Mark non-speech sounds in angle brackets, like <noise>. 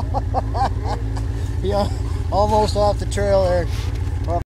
<laughs> yeah, almost off the trail there.